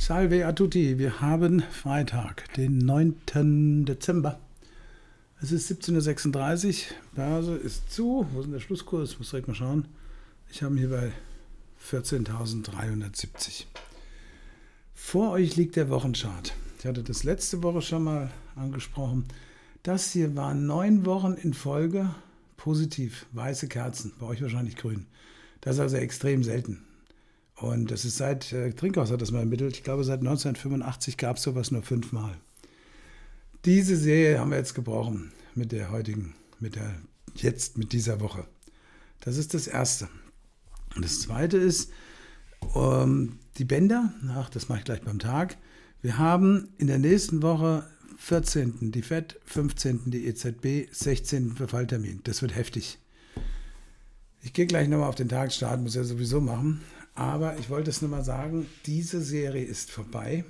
Salve a tutti. Wir haben Freitag, den 9. Dezember. Es ist 17.36 Uhr. Börse ist zu. Wo ist denn der Schlusskurs? Ich muss direkt mal schauen. Ich habe ihn hier bei 14.370. Vor euch liegt der Wochenchart. Ich hatte das letzte Woche schon mal angesprochen. Das hier waren neun Wochen in Folge positiv. Weiße Kerzen. Bei euch wahrscheinlich grün. Das ist also extrem selten. Und das ist seit, äh, Trinkhaus hat das mal ermittelt, ich glaube seit 1985 gab es sowas nur fünfmal. Diese Serie haben wir jetzt gebrochen mit der heutigen, mit der, jetzt mit dieser Woche. Das ist das Erste. Und das Zweite ist, ähm, die Bänder, ach, das mache ich gleich beim Tag. Wir haben in der nächsten Woche 14. die FED, 15. die EZB, 16. Verfalltermin. Das wird heftig. Ich gehe gleich nochmal auf den Tagesstart, muss ja sowieso machen. Aber ich wollte es nur mal sagen, diese Serie ist vorbei.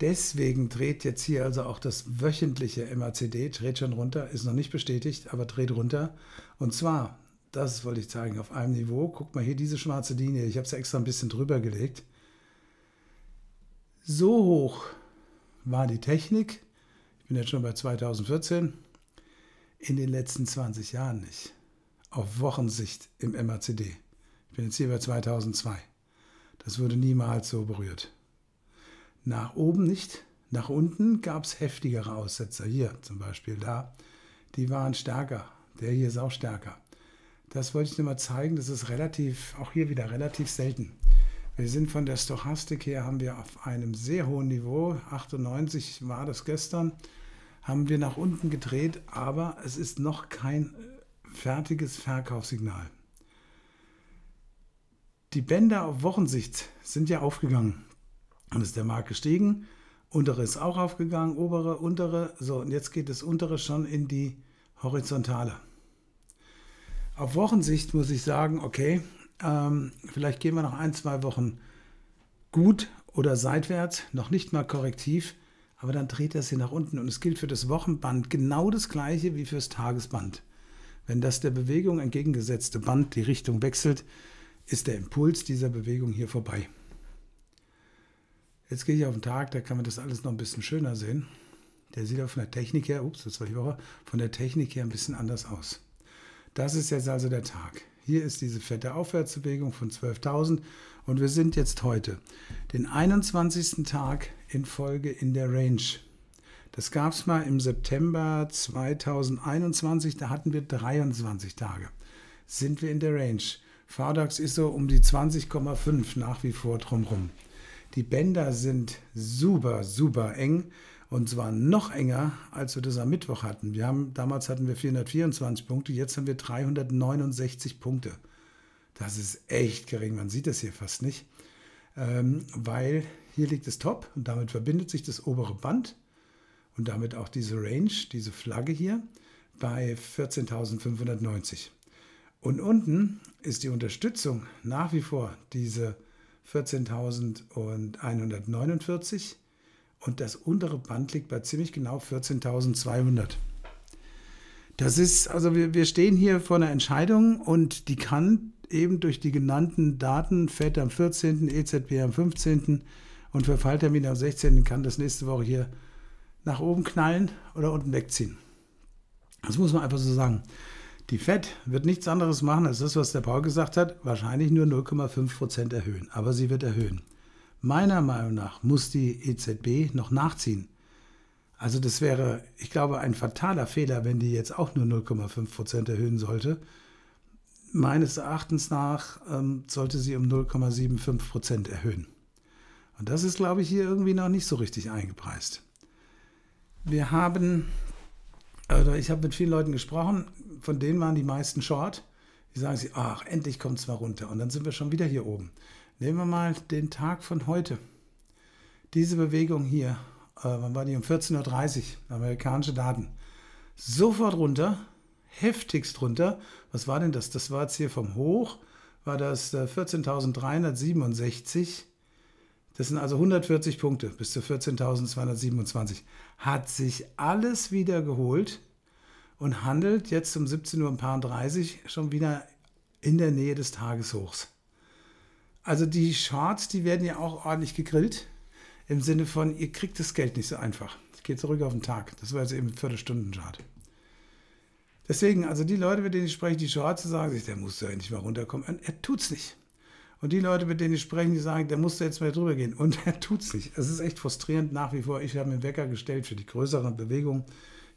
Deswegen dreht jetzt hier also auch das wöchentliche MACD, dreht schon runter, ist noch nicht bestätigt, aber dreht runter. Und zwar, das wollte ich zeigen, auf einem Niveau. Guck mal hier diese schwarze Linie, ich habe es extra ein bisschen drüber gelegt. So hoch war die Technik, ich bin jetzt schon bei 2014, in den letzten 20 Jahren nicht. Auf Wochensicht im MACD. Ich bin jetzt hier bei 2002. Das wurde niemals so berührt. Nach oben nicht, nach unten gab es heftigere Aussetzer. Hier zum Beispiel da. Die waren stärker. Der hier ist auch stärker. Das wollte ich nur mal zeigen. Das ist relativ, auch hier wieder relativ selten. Wir sind von der Stochastik her, haben wir auf einem sehr hohen Niveau, 98 war das gestern, haben wir nach unten gedreht, aber es ist noch kein fertiges Verkaufssignal. Die Bänder auf Wochensicht sind ja aufgegangen. Und ist der Markt gestiegen. Untere ist auch aufgegangen, obere, untere. So, und jetzt geht das untere schon in die Horizontale. Auf Wochensicht muss ich sagen, okay, ähm, vielleicht gehen wir noch ein, zwei Wochen gut oder seitwärts, noch nicht mal korrektiv, aber dann dreht das hier nach unten. Und es gilt für das Wochenband genau das gleiche wie fürs Tagesband. Wenn das der Bewegung entgegengesetzte Band die Richtung wechselt, ist der Impuls dieser Bewegung hier vorbei. Jetzt gehe ich auf den Tag, da kann man das alles noch ein bisschen schöner sehen. Der sieht auch von der Technik her, ups, das war die Woche, von der Technik her ein bisschen anders aus. Das ist jetzt also der Tag. Hier ist diese fette Aufwärtsbewegung von 12.000 und wir sind jetzt heute den 21. Tag in Folge in der Range. Das gab es mal im September 2021, da hatten wir 23 Tage. Sind wir in der Range. VDAX ist so um die 20,5 nach wie vor drumherum. Die Bänder sind super, super eng und zwar noch enger, als wir das am Mittwoch hatten. Wir haben, damals hatten wir 424 Punkte, jetzt haben wir 369 Punkte. Das ist echt gering, man sieht das hier fast nicht, ähm, weil hier liegt das Top und damit verbindet sich das obere Band und damit auch diese Range, diese Flagge hier bei 14.590. Und unten ist die Unterstützung nach wie vor diese 14.149 und das untere Band liegt bei ziemlich genau 14.200. Das ist, also wir, wir stehen hier vor einer Entscheidung und die kann eben durch die genannten Daten, FED am 14., EZB am 15. und Verfalltermin am 16. kann das nächste Woche hier nach oben knallen oder unten wegziehen. Das muss man einfach so sagen. Die FED wird nichts anderes machen als das, was der Paul gesagt hat, wahrscheinlich nur 0,5 Prozent erhöhen. Aber sie wird erhöhen. Meiner Meinung nach muss die EZB noch nachziehen. Also das wäre, ich glaube, ein fataler Fehler, wenn die jetzt auch nur 0,5 Prozent erhöhen sollte. Meines Erachtens nach ähm, sollte sie um 0,75 Prozent erhöhen. Und das ist, glaube ich, hier irgendwie noch nicht so richtig eingepreist. Wir haben, also ich habe mit vielen Leuten gesprochen, von denen waren die meisten short. Die sagen sich, ach, endlich kommt es mal runter. Und dann sind wir schon wieder hier oben. Nehmen wir mal den Tag von heute. Diese Bewegung hier, äh, wann war die? Um 14.30 Uhr, amerikanische Daten. Sofort runter, heftigst runter. Was war denn das? Das war jetzt hier vom Hoch, war das 14.367. Das sind also 140 Punkte bis zu 14.227. Hat sich alles wieder geholt und handelt jetzt um 17.30 Uhr schon wieder in der Nähe des Tageshochs. Also die Shorts, die werden ja auch ordentlich gegrillt. im Sinne von, ihr kriegt das Geld nicht so einfach. Ich gehe zurück auf den Tag. Das war jetzt eben ein Viertelstunden-Chart. Deswegen, also die Leute, mit denen ich spreche, die Schwarze sagen sich, der muss ja endlich mal runterkommen. Und er tut's nicht. Und die Leute, mit denen ich spreche, die sagen, der muss jetzt mal drüber gehen. Und er tut's nicht. Es ist echt frustrierend nach wie vor. Ich habe mir Wecker gestellt für die größeren Bewegungen.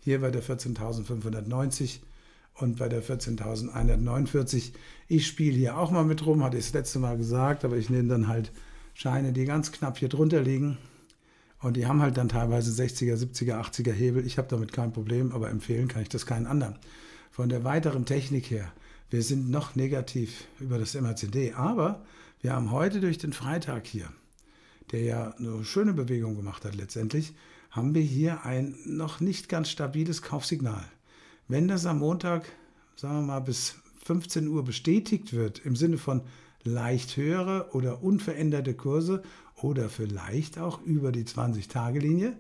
Hier bei der 14.590 und bei der 14.149. Ich spiele hier auch mal mit rum, hatte ich das letzte Mal gesagt, aber ich nehme dann halt Scheine, die ganz knapp hier drunter liegen. Und die haben halt dann teilweise 60er, 70er, 80er Hebel. Ich habe damit kein Problem, aber empfehlen kann ich das keinen anderen. Von der weiteren Technik her, wir sind noch negativ über das MACD, aber wir haben heute durch den Freitag hier, der ja eine schöne Bewegung gemacht hat letztendlich, haben wir hier ein noch nicht ganz stabiles Kaufsignal. Wenn das am Montag, sagen wir mal, bis 15 Uhr bestätigt wird, im Sinne von leicht höhere oder unveränderte Kurse oder vielleicht auch über die 20-Tage-Linie,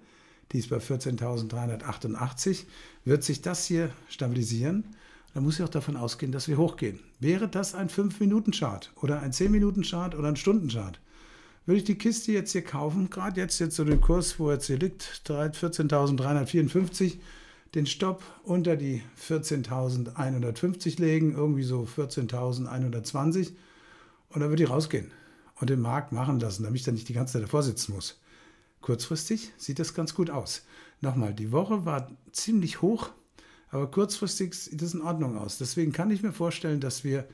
die ist bei 14.388, wird sich das hier stabilisieren. Dann muss ich auch davon ausgehen, dass wir hochgehen. Wäre das ein 5-Minuten-Chart oder ein 10-Minuten-Chart oder ein Stunden-Chart, würde ich die Kiste jetzt hier kaufen, gerade jetzt, jetzt so den Kurs, wo jetzt hier liegt, 14.354, den Stopp unter die 14.150 legen, irgendwie so 14.120 und dann würde ich rausgehen und den Markt machen lassen, damit ich dann nicht die ganze Zeit davor sitzen muss. Kurzfristig sieht das ganz gut aus. Nochmal, die Woche war ziemlich hoch, aber kurzfristig sieht das in Ordnung aus. Deswegen kann ich mir vorstellen, dass wir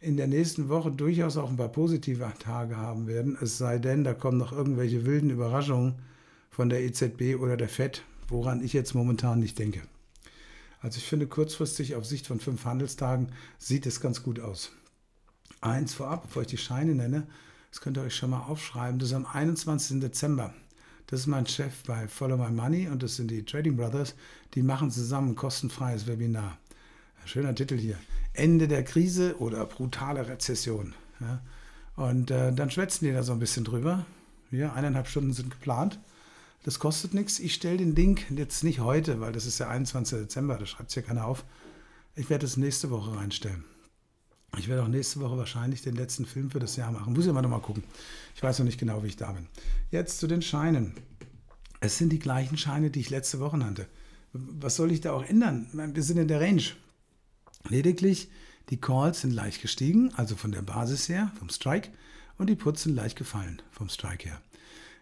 in der nächsten Woche durchaus auch ein paar positive Tage haben werden. Es sei denn, da kommen noch irgendwelche wilden Überraschungen von der EZB oder der FED, woran ich jetzt momentan nicht denke. Also ich finde, kurzfristig auf Sicht von fünf Handelstagen sieht es ganz gut aus. Eins vorab, bevor ich die Scheine nenne, das könnt ihr euch schon mal aufschreiben, das ist am 21. Dezember. Das ist mein Chef bei Follow My Money und das sind die Trading Brothers. Die machen zusammen ein kostenfreies Webinar. Schöner Titel hier. Ende der Krise oder brutale Rezession. Ja. Und äh, dann schwätzen die da so ein bisschen drüber. Ja, eineinhalb Stunden sind geplant. Das kostet nichts. Ich stelle den Link jetzt nicht heute, weil das ist der 21. Dezember, da schreibt es ja keiner auf. Ich werde es nächste Woche reinstellen. Ich werde auch nächste Woche wahrscheinlich den letzten Film für das Jahr machen. Muss ich aber noch mal gucken. Ich weiß noch nicht genau, wie ich da bin. Jetzt zu den Scheinen. Es sind die gleichen Scheine, die ich letzte Woche nannte. Was soll ich da auch ändern? Wir sind in der Range. Lediglich die Calls sind leicht gestiegen, also von der Basis her, vom Strike, und die Puts sind leicht gefallen, vom Strike her.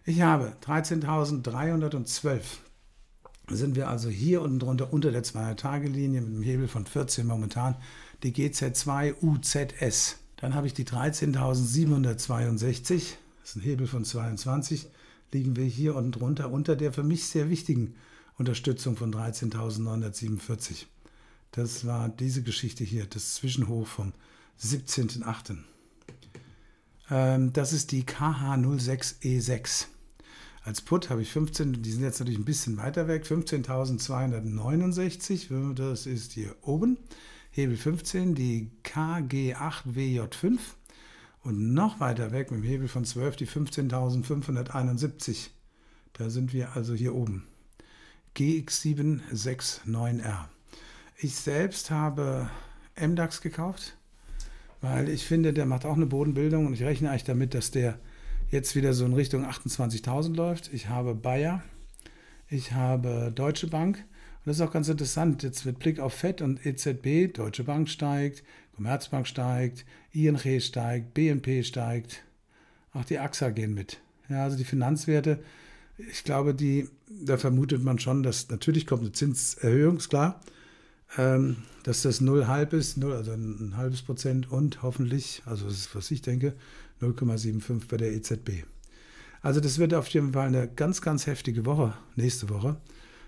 Ich habe 13.312. Sind wir also hier unten drunter unter der 200-Tage-Linie mit einem Hebel von 14 momentan die GZ2 UZS. Dann habe ich die 13.762, das ist ein Hebel von 22, liegen wir hier unten drunter unter der für mich sehr wichtigen Unterstützung von 13.947. Das war diese Geschichte hier, das Zwischenhoch vom 17.8. Ähm, das ist die KH06E6. Als Put habe ich 15, die sind jetzt natürlich ein bisschen weiter weg, 15.269, das ist hier oben. Hebel 15 die KG8WJ5 und noch weiter weg mit dem Hebel von 12 die 15.571. Da sind wir also hier oben. GX769R. Ich selbst habe MDAX gekauft, weil ich finde, der macht auch eine Bodenbildung und ich rechne eigentlich damit, dass der jetzt wieder so in Richtung 28.000 läuft. Ich habe Bayer, ich habe Deutsche Bank das ist auch ganz interessant, jetzt mit Blick auf FED und EZB, Deutsche Bank steigt, Commerzbank steigt, ING steigt, BNP steigt, auch die AXA gehen mit. Ja, also die Finanzwerte, ich glaube, die, da vermutet man schon, dass natürlich kommt eine Zinserhöhung, ist klar, ähm, dass das 0,5 ist, 0, also ein halbes Prozent und hoffentlich, also das ist, was ich denke, 0,75 bei der EZB. Also das wird auf jeden Fall eine ganz, ganz heftige Woche, nächste Woche.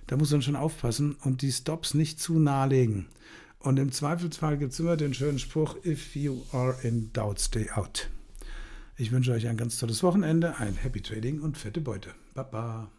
Da muss man schon aufpassen und die Stops nicht zu nahelegen. Und im Zweifelsfall gibt es immer den schönen Spruch, if you are in doubt, stay out. Ich wünsche euch ein ganz tolles Wochenende, ein Happy Trading und fette Beute. Baba.